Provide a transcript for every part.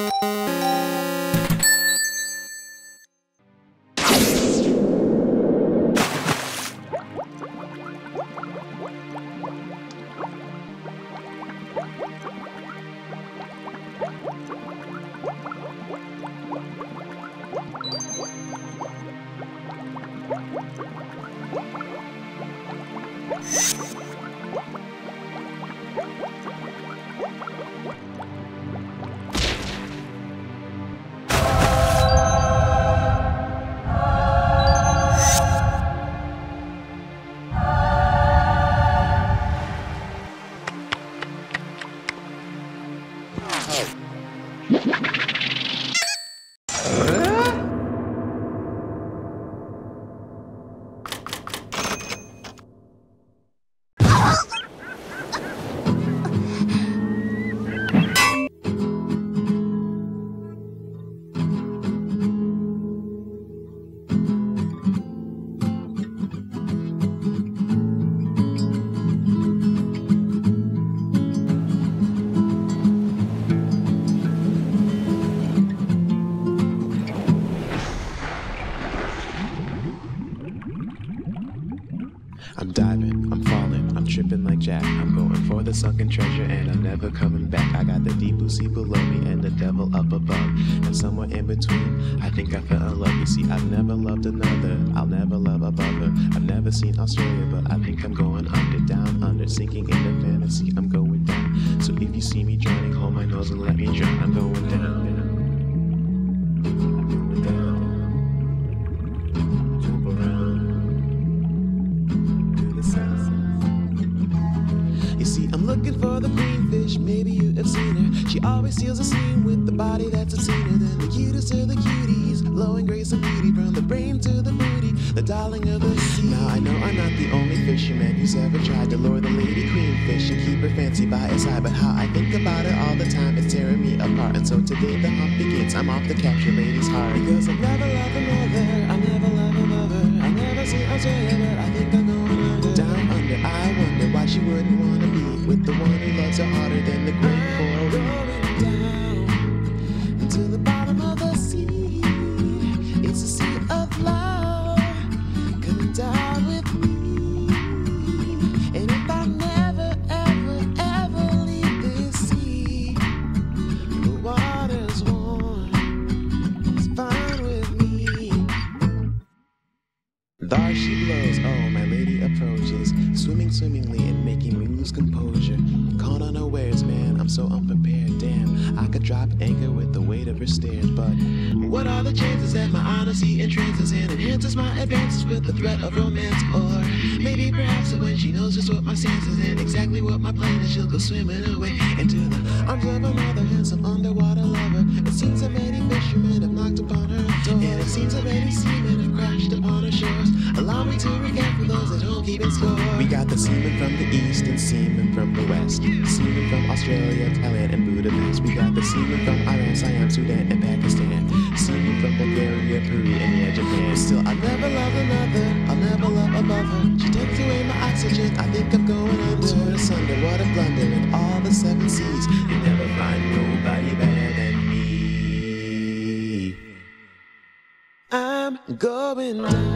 I'm the sunken treasure and I'm never coming back. I got the deep blue sea below me and the devil up above. And somewhere in between, I think I fell in love. You see, I've never loved another, I'll never love above her. I've never seen Australia, but I think I'm going under, down under, sinking into fantasy. I'm going down. So if you see me drowning, hold my nose and let me drown. I'm going down. Looking for the queen fish. Maybe you have seen her. She always steals a scene with the body that's a obscener than the cutest of the cuties. Blowing grace and beauty from the brain to the booty. The darling of the sea. Now I know I'm not the only fisherman who's ever tried to lure the lady queen fish and keep her fancy by his side. But how I think about it all the time is tearing me apart. And so today the hunt begins. I'm off to capture lady's heart. Because I've never love another. I never love another. I never see Australia, but I think I'm going under. Down under, I wonder why she wouldn't be with the one who loves her harder than the great coral reef. down to the bottom of the sea. It's a sea of love. Come with me. And if I never, ever, ever leave this sea, the water's warm. It's fine with me. She blows, approaches, swimming swimmingly and making me lose composure. Caught unawares, man, I'm so unprepared. Damn, I could drop anchor with the weight of her stares, but what are the chances that my honesty entrances and enhances my advances with the threat of romance? Or maybe perhaps when she knows just what my stance is and exactly what my plan is, she'll go swimming away into the arms of another handsome underwater lover. It seems that many fishermen have knocked upon her door, and it seems that many seamen have crashed upon her shores. Allow me to for those that don't keep in score. We got the seamen from the east and seamen from the west. Seamen from Australia, Thailand, and Budapest. We got the seamen from Iran, Siam, Sudan, and Pakistan. Seamen from Bulgaria, Peru, and yeah, Japan. Still, I'll never love another. I'll never love above her. She takes away my oxygen. I think I'm going under. Torn asunder, what a blunder in all the seven seas. You never find nobody better than me. I'm going down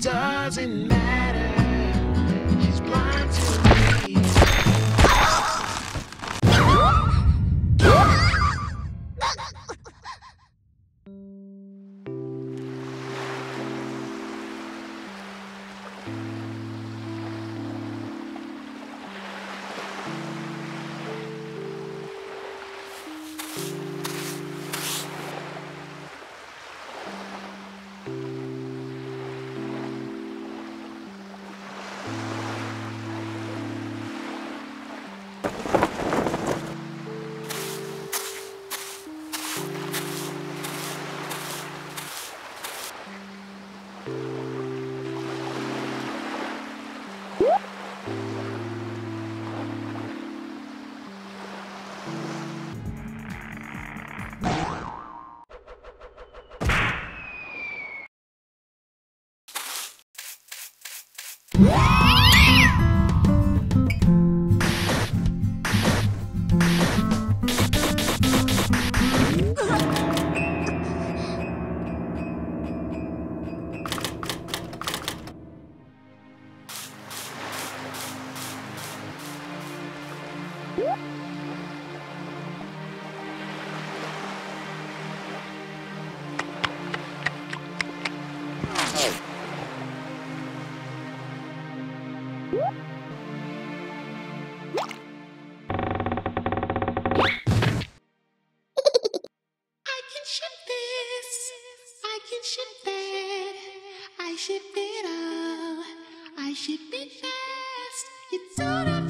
doesn't matter. Yeah! This. I can ship that. I ship it all. I ship it fast. Don't have to